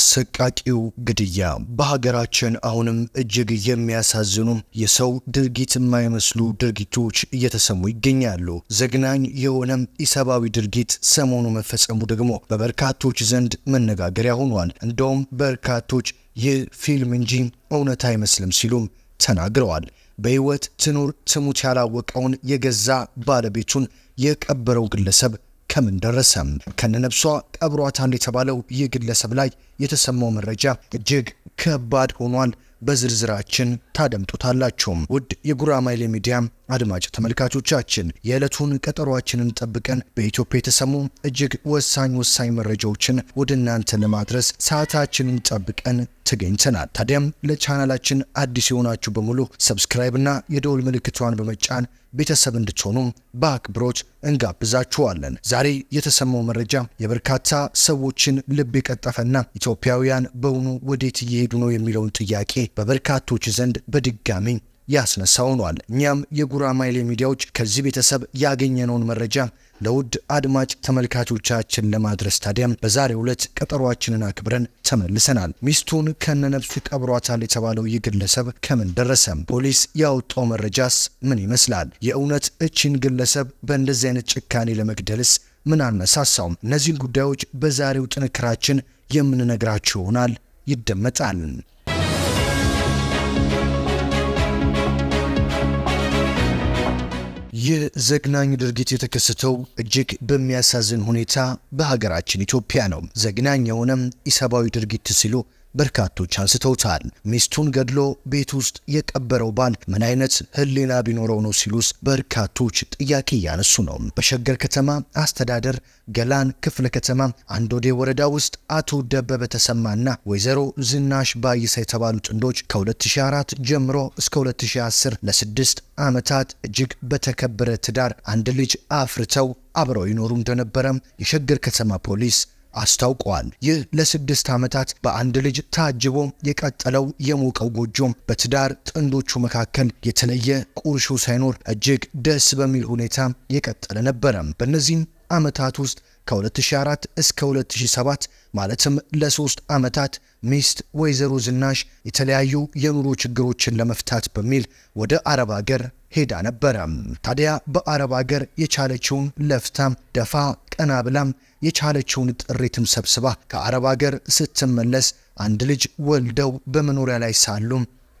አሰቃቂው ግድያ በሀገራችን አሁንም እጅግ የሚያሳዝኑ የሰው ድርጊት የማይመስሉ ድርጊቶች እየተሰሙ ይገኛሉ። ዘግናኝ የሆነም ኢሰብአዊ ድርጊት ሰሞኑ መፈጸሙ ደግሞ በበርካቶች ዘንድ መነጋገሪያ ሆኗል። እንደውም በርካቶች ይህ ፊልም እንጂ እውነት አይመስልም ሲሉም ተናግረዋል። በሕይወት ትኑር ትሙት ያላወቀውን የገዛ ባለቤቱን የቀበረው ግለሰብ ከምን ደረሰም? ከነነፍሷ ቀብሯታል የተባለው ይህ ግለሰብ ላይ የተሰማው መረጃ እጅግ ከባድ ሆኗል። በዝርዝራችን ታደምጡታላችሁም። ውድ የጉራማይሌ ሚዲያ አድማጭ ተመልካቾቻችን የዕለቱን ቀጠሯችንን ጠብቀን በኢትዮጵያ የተሰሙ እጅግ ወሳኝ ወሳኝ መረጃዎችን ወደ እናንተ ለማድረስ ሰዓታችንን ጠብቀን ተገኝተናል። ታዲያም ለቻናላችን አዲስ የሆናችሁ በሙሉ subscribe ና የደወል ምልክቷን በመጫን ቤተሰብ እንድትሆኑ በአክብሮት እንጋብዛችኋለን። ዛሬ የተሰማው መረጃ የበርካታ ሰዎችን ልብ የቀጠፈና ኢትዮጵያውያን በውኑ ወዴት እየሄዱ ነው የሚለውን ጥያቄ በበርካቶች ዘንድ በድጋሚ ያስነሳ ሆኗል። እኛም የጉራማይሌ ሚዲያዎች ከዚህ ቤተሰብ ያገኘነውን መረጃ ለውድ አድማጭ ተመልካቾቻችን ለማድረስ ታዲያም በዛሬው ዕለት ቀጠሯችንን አክብረን ተመልሰናል። ሚስቱን ከነነፍሱ ቀብሯታል የተባለው ይህ ግለሰብ ከምን ደረሰም? ፖሊስ ያወጣው መረጃስ ምን ይመስላል? የእውነት እቺን ግለሰብ በእንደዚህ አይነት ጭካኔ ለመግደልስ ምን አነሳሳውም? እነዚህን ጉዳዮች በዛሬው ጥንክራችን የምንነግራችሁ ይሆናል። ይደመጣል። ይህ ዘግናኝ ድርጊት የተከሰተው እጅግ በሚያሳዝን ሁኔታ በሀገራችን ኢትዮጵያ ነው። ዘግናኝ የሆነም ኢሰብአዊ ድርጊት ሲሉ በርካቶች አንስተውታል። ሚስቱን ገድሎ ቤት ውስጥ የቀበረው ባል ምን አይነት ሕሊና ቢኖረው ነው ሲሉስ በርካቶች ጥያቄ እያነሱ ነው። በሸገር ከተማ አስተዳደር ገላን ክፍለ ከተማ አንዶዴ ወረዳ ውስጥ አቶ ደበበ ተሰማና ወይዘሮ ዝናሽ ባይሳ የተባሉ ጥንዶች ከ2004 ጀምሮ እስከ 2010 ለስድስት ዓመታት እጅግ በተከበረ ትዳር አንድ ልጅ አፍርተው አብረው ይኖሩ እንደነበረም የሸገር ከተማ ፖሊስ አስታውቀዋል። ይህ ለስድስት ዓመታት በአንድ ልጅ ታጅቦ የቀጠለው የሞቀው ጎጆም በትዳር ጥንዶቹ መካከል የተለየ ቁርሾ ሳይኖር እጅግ ደስ በሚል ሁኔታ የቀጠለ ነበረ። በእነዚህም ዓመታት ውስጥ ከ2004 እስከ 2007 ማለትም ለሶስት ዓመታት ሚስት ወይዘሮ ዝናሽ የተለያዩ የኑሮ ችግሮችን ለመፍታት በሚል ወደ አረብ ሀገር ሄዳ ነበረ። ታዲያ በአረብ ሀገር የቻለችውን ለፍታም ደፋ ቀና ብላም የቻለችውን ጥሪትም ሰብስባ ከአረብ ሀገር ስትመለስ አንድ ልጅ ወልደው በመኖሪያ ላይ ሳሉ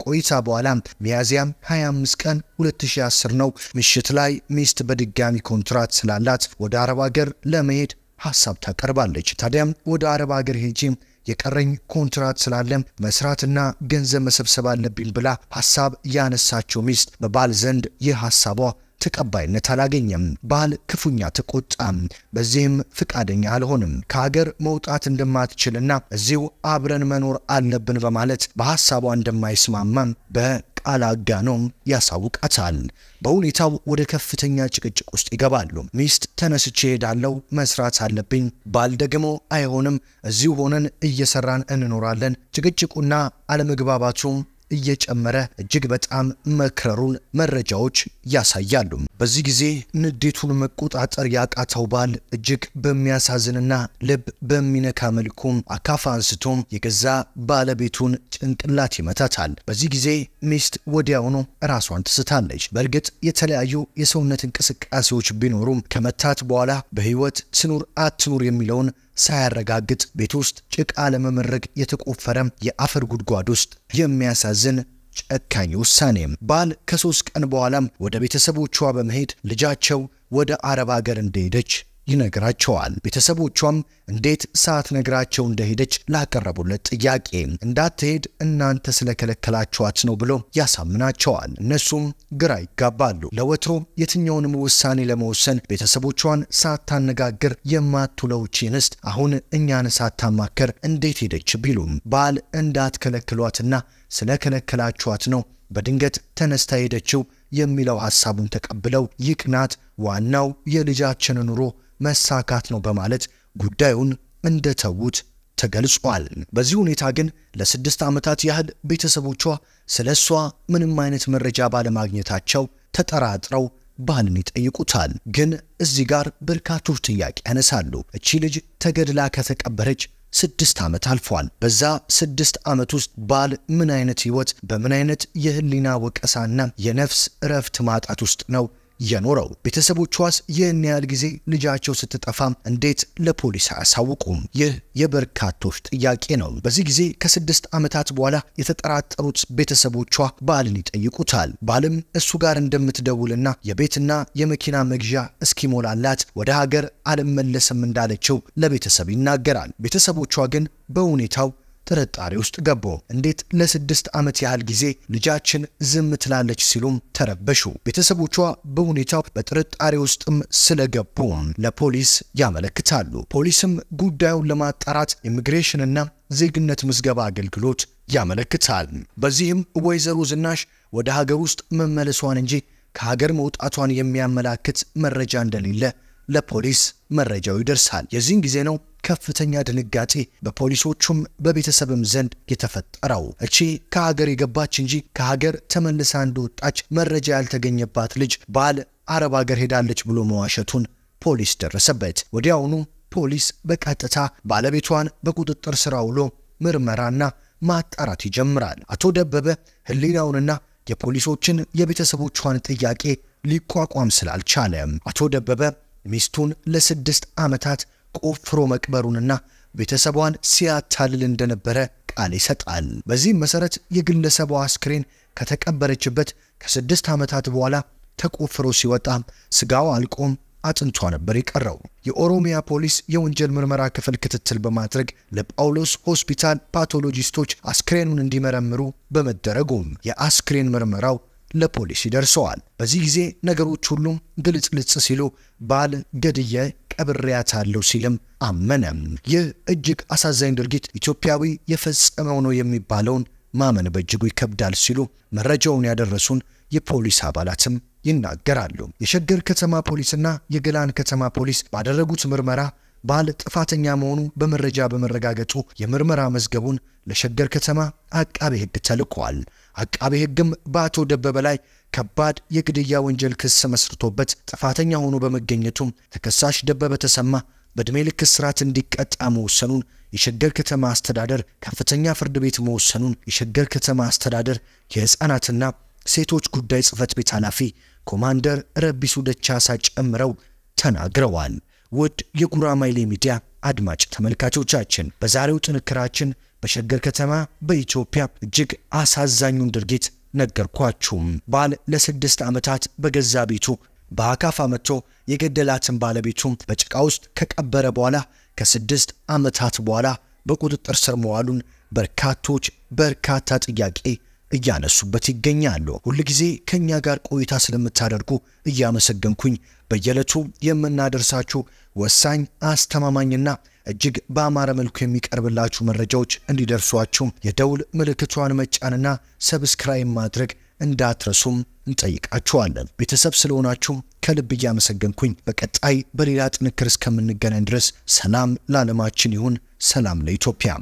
ቆይታ በኋላ ሚያዝያም 25 ቀን 2010 ነው ምሽት ላይ ሚስት በድጋሚ ኮንትራት ስላላት ወደ አረብ ሀገር ለመሄድ ሀሳብ ታቀርባለች። ታዲያም ወደ አረብ ሀገር ሄጂ የቀረኝ ኮንትራት ስላለ መስራትና ገንዘብ መሰብሰብ አለብኝ ብላ ሀሳብ ያነሳችው ሚስት በባል ዘንድ ይህ ሀሳቧ ተቀባይነት አላገኘም። ባል ክፉኛ ተቆጣም። በዚህም ፍቃደኛ አልሆንም። ከሀገር መውጣት እንደማትችልና እዚሁ አብረን መኖር አለብን በማለት በሀሳቧ እንደማይስማማም በቃል አጋኖም ያሳውቃታል። በሁኔታው ወደ ከፍተኛ ጭቅጭቅ ውስጥ ይገባሉ። ሚስት ተነስቼ ሄዳለው፣ መስራት አለብኝ። ባል ደግሞ አይሆንም፣ እዚሁ ሆነን እየሰራን እንኖራለን። ጭቅጭቁና አለመግባባቱም እየጨመረ እጅግ በጣም መክረሩን መረጃዎች ያሳያሉ። በዚህ ጊዜ ንዴቱን መቆጣጠር ያቃተው ባል እጅግ በሚያሳዝንና ልብ በሚነካ መልኩም አካፋ አንስቶም የገዛ ባለቤቱን ጭንቅላት ይመታታል። በዚህ ጊዜ ሚስት ወዲያውኑ ራሷን ትስታለች። በእርግጥ የተለያዩ የሰውነት እንቅስቃሴዎች ቢኖሩም ከመታት በኋላ በሕይወት ትኑር አትኑር የሚለውን ሳያረጋግጥ ቤት ውስጥ ጭቃ ለመመረግ የተቆፈረ የአፈር ጉድጓድ ውስጥ የሚያሳዝን ጨካኝ ውሳኔም። ባል ከሶስት ቀን በኋላም ወደ ቤተሰቦቿ በመሄድ ልጃቸው ወደ አረብ ሀገር እንደሄደች ይነግራቸዋል። ቤተሰቦቿም እንዴት ሳትነግራቸው እንደሄደች ላቀረቡለት ጥያቄ እንዳትሄድ እናንተ ስለከለከላችኋት ነው ብሎ ያሳምናቸዋል። እነሱም ግራ ይጋባሉ። ለወትሮ የትኛውንም ውሳኔ ለመወሰን ቤተሰቦቿን ሳታነጋግር የማትውለው ቺንስት አሁን እኛን ሳታማከር እንዴት ሄደች ቢሉም ባል እንዳትከለክሏትና ስለከለከላችኋት ነው በድንገት ተነስታ ሄደችው የሚለው ሐሳቡን ተቀብለው ይቅናት፣ ዋናው የልጃችን ኑሮ መሳካት ነው በማለት ጉዳዩን እንደተዉት ተገልጿል። በዚህ ሁኔታ ግን ለስድስት ዓመታት ያህል ቤተሰቦቿ ስለ እሷ ምንም አይነት መረጃ ባለማግኘታቸው ተጠራጥረው ባልን ይጠይቁታል። ግን እዚህ ጋር በርካቶች ጥያቄ ያነሳሉ። እቺ ልጅ ተገድላ ከተቀበረች ስድስት ዓመት አልፏል። በዛ ስድስት ዓመት ውስጥ ባል ምን አይነት ህይወት በምን አይነት የህሊና ወቀሳና የነፍስ እረፍት ማጣት ውስጥ ነው የኖረው? ቤተሰቦቿስ ይህን ያህል ጊዜ ልጃቸው ስትጠፋም እንዴት ለፖሊስ አያሳውቁም? ይህ የበርካቶች ጥያቄ ነው። በዚህ ጊዜ ከስድስት ዓመታት በኋላ የተጠራጠሩት ቤተሰቦቿ ባልን ይጠይቁታል። ባልም እሱ ጋር እንደምትደውልና የቤትና የመኪና መግዣ እስኪሞላላት ወደ ሀገር አልመለስም እንዳለችው ለቤተሰብ ይናገራል። ቤተሰቦቿ ግን በሁኔታው ጥርጣሬ ውስጥ ገቡ። እንዴት ለስድስት ዓመት ያህል ጊዜ ልጃችን ዝም ትላለች ሲሉም ተረበሹ። ቤተሰቦቿ በሁኔታው በጥርጣሬ ውስጥም ስለገቡ ለፖሊስ ያመለክታሉ። ፖሊስም ጉዳዩን ለማጣራት ኢሚግሬሽንና ዜግነት ምዝገባ አገልግሎት ያመለክታል። በዚህም ወይዘሮ ዝናሽ ወደ ሀገር ውስጥ መመለሷን እንጂ ከሀገር መውጣቷን የሚያመላክት መረጃ እንደሌለ ለፖሊስ መረጃው ይደርሳል። የዚህን ጊዜ ነው ከፍተኛ ድንጋጤ በፖሊሶቹም በቤተሰብም ዘንድ የተፈጠረው። እቺ ከሀገር የገባች እንጂ ከሀገር ተመልሳ እንደወጣች መረጃ ያልተገኘባት ልጅ ባል አረብ ሀገር ሄዳለች ብሎ መዋሸቱን ፖሊስ ደረሰበት። ወዲያውኑ ፖሊስ በቀጥታ ባለቤቷን በቁጥጥር ስር አውሎ ምርመራና ማጣራት ይጀምራል። አቶ ደበበ ሕሊናውንና የፖሊሶችን የቤተሰቦቿን ጥያቄ ሊቋቋም ስላልቻለ አቶ ደበበ ሚስቱን ለስድስት ዓመታት ቆፍሮ መቅበሩንና ቤተሰቧን ሲያታልል እንደነበረ ቃል ይሰጣል። በዚህም መሰረት የግለሰቧ አስክሬን ከተቀበረችበት ከስድስት ዓመታት በኋላ ተቆፍሮ ሲወጣ ስጋው አልቆም አጥንቷ ነበር የቀረው። የኦሮሚያ ፖሊስ የወንጀል ምርመራ ክፍል ክትትል በማድረግ ለጳውሎስ ሆስፒታል ፓቶሎጂስቶች አስክሬኑን እንዲመረምሩ በመደረጉም የአስክሬን ምርመራው ለፖሊስ ይደርሰዋል። በዚህ ጊዜ ነገሮች ሁሉም ግልጽልጽ ሲሉ ባል ገድዬ ቀብሬያታለሁ ሲልም አመነም። ይህ እጅግ አሳዛኝ ድርጊት ኢትዮጵያዊ የፈጸመው ነው የሚባለውን ማመን በእጅጉ ይከብዳል ሲሉ መረጃውን ያደረሱን የፖሊስ አባላትም ይናገራሉ። የሸገር ከተማ ፖሊስና የገላን ከተማ ፖሊስ ባደረጉት ምርመራ ባል ጥፋተኛ መሆኑ በመረጃ በመረጋገጡ የምርመራ መዝገቡን ለሸገር ከተማ አቃቤ ሕግ ተልኳል። አቃቤ ሕግም በአቶ ደበበ ላይ ከባድ የግድያ ወንጀል ክስ መስርቶበት ጥፋተኛ ሆኖ በመገኘቱም ተከሳሽ ደበበ ተሰማ በዕድሜ ልክ እስራት እንዲቀጣ መወሰኑን የሸገር ከተማ አስተዳደር ከፍተኛ ፍርድ ቤት መወሰኑን የሸገር ከተማ አስተዳደር የሕፃናትና ሴቶች ጉዳይ ጽሕፈት ቤት ኃላፊ ኮማንደር ረቢሱ ደቻሳ ጨምረው ተናግረዋል። ውድ የጉራማይሌ ሚዲያ አድማጭ ተመልካቾቻችን በዛሬው ጥንክራችን በሸገር ከተማ በኢትዮጵያ እጅግ አሳዛኙን ድርጊት ነገርኳችሁም። ባል ለስድስት ዓመታት በገዛ ቤቱ በአካፋ መጥቶ የገደላትን ባለቤቱም በጭቃ ውስጥ ከቀበረ በኋላ ከስድስት ዓመታት በኋላ በቁጥጥር ስር መዋሉን በርካቶች በርካታ ጥያቄ እያነሱበት ይገኛሉ። ሁልጊዜ ከእኛ ጋር ቆይታ ስለምታደርጉ እያመሰገንኩኝ በየዕለቱ የምናደርሳችሁ ወሳኝ አስተማማኝና እጅግ በአማረ መልኩ የሚቀርብላችሁ መረጃዎች እንዲደርሷችሁ የደወል ምልክቷን መጫንና subscribe ማድረግ እንዳትረሱም እንጠይቃችኋለን። ቤተሰብ ስለሆናችሁ ከልብ እያመሰገንኩኝ በቀጣይ በሌላ ጥንቅር እስከምንገናኝ ድረስ ሰላም ለዓለማችን ይሁን፣ ሰላም ለኢትዮጵያ።